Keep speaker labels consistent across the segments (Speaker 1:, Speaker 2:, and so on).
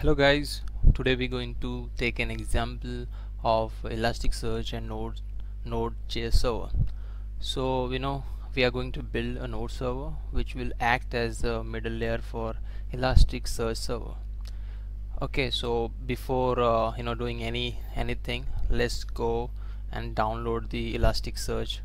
Speaker 1: hello guys. Today we're going to take an example of Elasticsearch and Node Node.js server. So you know we are going to build a node server which will act as the middle layer for Elasticsearch server. Okay so before uh, you know doing any anything let's go and download the Elasticsearch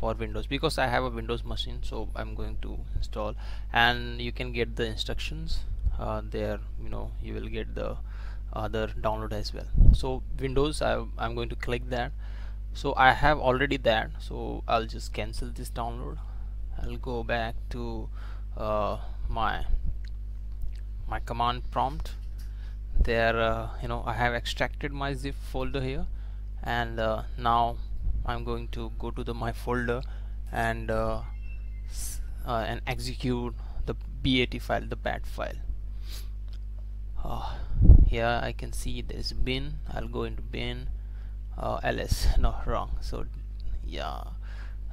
Speaker 1: for Windows because I have a Windows machine so I'm going to install. And you can get the instructions uh, there you know you will get the other download as well. So Windows I, I'm going to click that. So I have already that. So I'll just cancel this download. I'll go back to uh, my my command prompt. There uh, you know I have extracted my zip folder here. And uh, now I'm going to go to the my folder and uh, uh, and execute the BAT file the bat file uh, here I can see there's bin. I'll go into bin. Uh, ls no wrong. So yeah.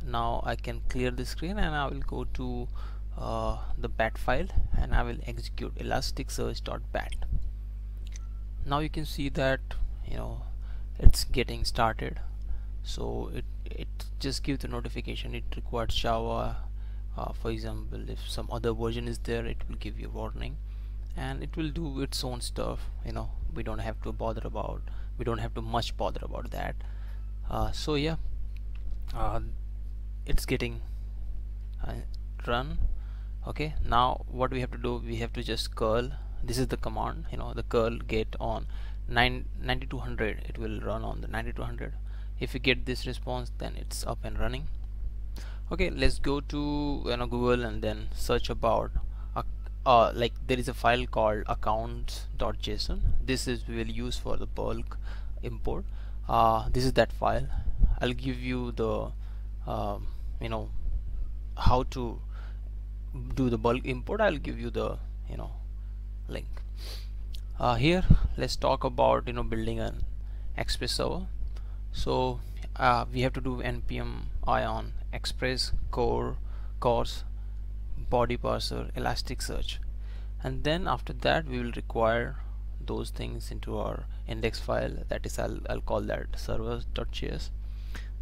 Speaker 1: Now I can clear the screen and I will go to uh, the bat file and I will execute elasticsearch.bat now you can see that you know it's getting started. So it it just gives the notification. It requires Java. Uh, for example if some other version is there it will give you warning and it will do its own stuff you know. We don't have to bother about we don't have to much bother about that. Uh, so yeah. Uh, it's getting uh, run. Okay now what we have to do we have to just curl. This is the command you know the curl get on 9 9200 it will run on the 9200 if you get this response then it's up and running. Okay let's go to you know Google and then search about uh, like there is a file called accounts.json this is we will use for the bulk import. Uh, this is that file. I'll give you the um, you know how to do the bulk import. I'll give you the you know link. Uh, here let's talk about you know building an express server. So uh, we have to do npm ion express core cors body parser elasticsearch and then after that we will require those things into our index file. That is I'll, I'll call that servers.js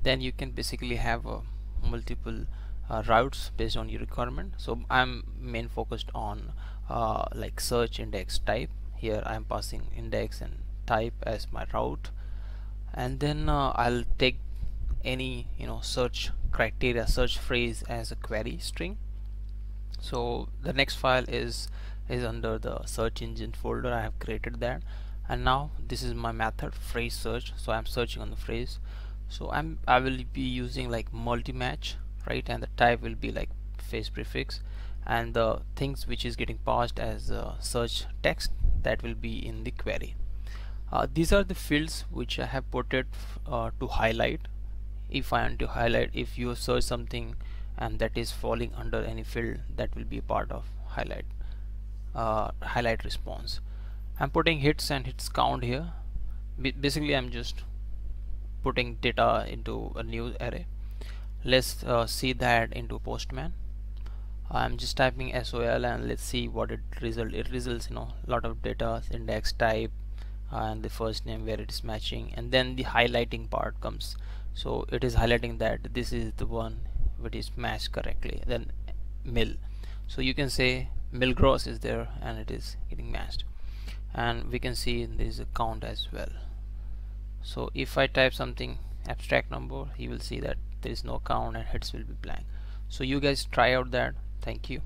Speaker 1: then you can basically have uh, multiple uh, routes based on your requirement. So I'm main focused on uh, like search index type. Here I'm passing index and type as my route. And then uh, I'll take any you know search criteria search phrase as a query string so the next file is is under the search engine folder. I have created that. And now this is my method phrase search. So I'm searching on the phrase. So I'm I will be using like multi-match right? And the type will be like phrase prefix. And the things which is getting passed as uh, search text that will be in the query. Uh, these are the fields which I have put it uh, to highlight. If I want to highlight if you search something and that is falling under any field that will be part of highlight uh, highlight response. I'm putting hits and hits count here. B basically I'm just putting data into a new array. Let's uh, see that into postman. I'm just typing SOL and let's see what it result it results you know a lot of data index type uh, and the first name where it is matching and then the highlighting part comes. So it is highlighting that this is the one which is matched correctly then mill. So you can say Milgros is there and it is getting matched and we can see there is a count as well. So if I type something abstract number you will see that there is no count and hits will be blank. So you guys try out that. Thank you